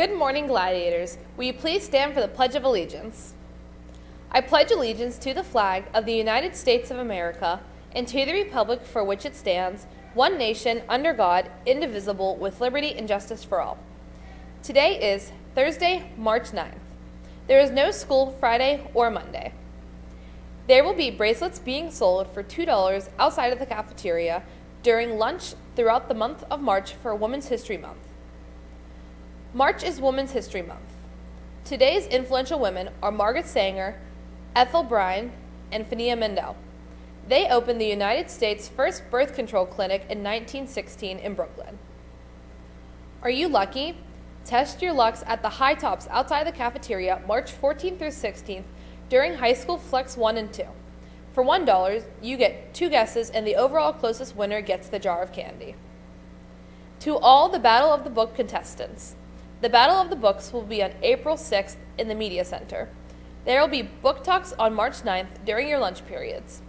Good morning, gladiators. Will you please stand for the Pledge of Allegiance? I pledge allegiance to the flag of the United States of America and to the republic for which it stands, one nation, under God, indivisible, with liberty and justice for all. Today is Thursday, March 9th. There is no school Friday or Monday. There will be bracelets being sold for $2 outside of the cafeteria during lunch throughout the month of March for Women's History Month. March is Women's History Month. Today's influential women are Margaret Sanger, Ethel Bryan, and Fania Mindell. They opened the United States' first birth control clinic in 1916 in Brooklyn. Are you lucky? Test your lucks at the High Tops outside the cafeteria March 14th through 16th during High School Flex 1 and 2. For $1, you get two guesses, and the overall closest winner gets the jar of candy. To all the Battle of the Book contestants, the Battle of the Books will be on April 6th in the Media Center. There will be book talks on March 9th during your lunch periods.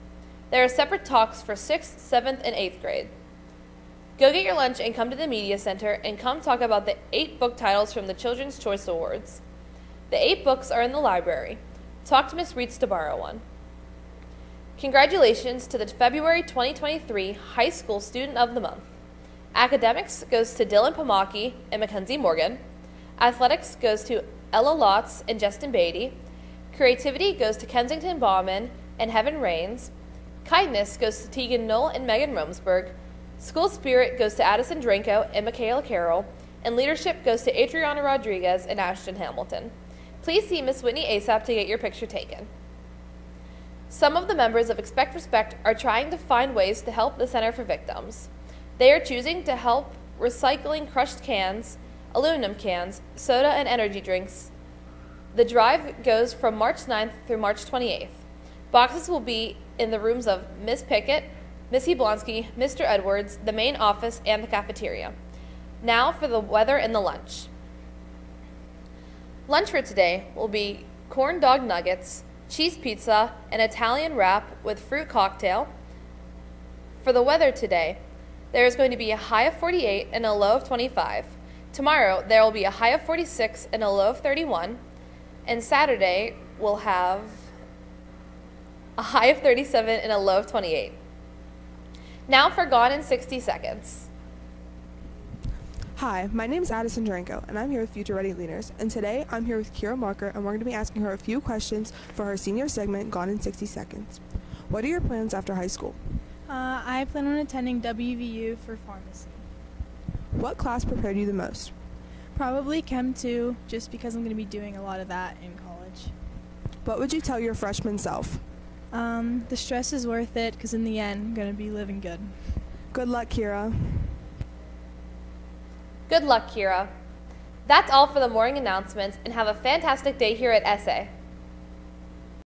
There are separate talks for 6th, 7th, and 8th grade. Go get your lunch and come to the Media Center and come talk about the eight book titles from the Children's Choice Awards. The eight books are in the library. Talk to Miss Reitz to borrow one. Congratulations to the February 2023 High School Student of the Month. Academics goes to Dylan Pomaki and Mackenzie Morgan. Athletics goes to Ella Lotz and Justin Beatty. Creativity goes to Kensington Bauman and Heaven Rains. Kindness goes to Tegan Knoll and Megan Romsberg. School Spirit goes to Addison Dranko and Michaela Carroll. And Leadership goes to Adriana Rodriguez and Ashton Hamilton. Please see Miss Whitney ASAP to get your picture taken. Some of the members of Expect Respect are trying to find ways to help the Center for Victims. They are choosing to help recycling crushed cans, aluminum cans, soda, and energy drinks. The drive goes from March 9th through March 28th. Boxes will be in the rooms of Miss Pickett, Miss Blonsky, Mr. Edwards, the main office, and the cafeteria. Now for the weather and the lunch. Lunch for today will be corn dog nuggets, cheese pizza, an Italian wrap with fruit cocktail. For the weather today, there is going to be a high of 48 and a low of 25. Tomorrow, there will be a high of 46 and a low of 31. And Saturday, we'll have a high of 37 and a low of 28. Now for Gone in 60 Seconds. Hi, my name is Addison Duranko, and I'm here with Future Ready Leaders. And today I'm here with Kira Marker, and we're going to be asking her a few questions for her senior segment, Gone in 60 Seconds. What are your plans after high school? Uh, I plan on attending WVU for pharmacy. What class prepared you the most? Probably Chem 2, just because I'm going to be doing a lot of that in college. What would you tell your freshman self? Um, the stress is worth it because in the end, I'm going to be living good. Good luck, Kira. Good luck, Kira. That's all for the morning announcements, and have a fantastic day here at SA.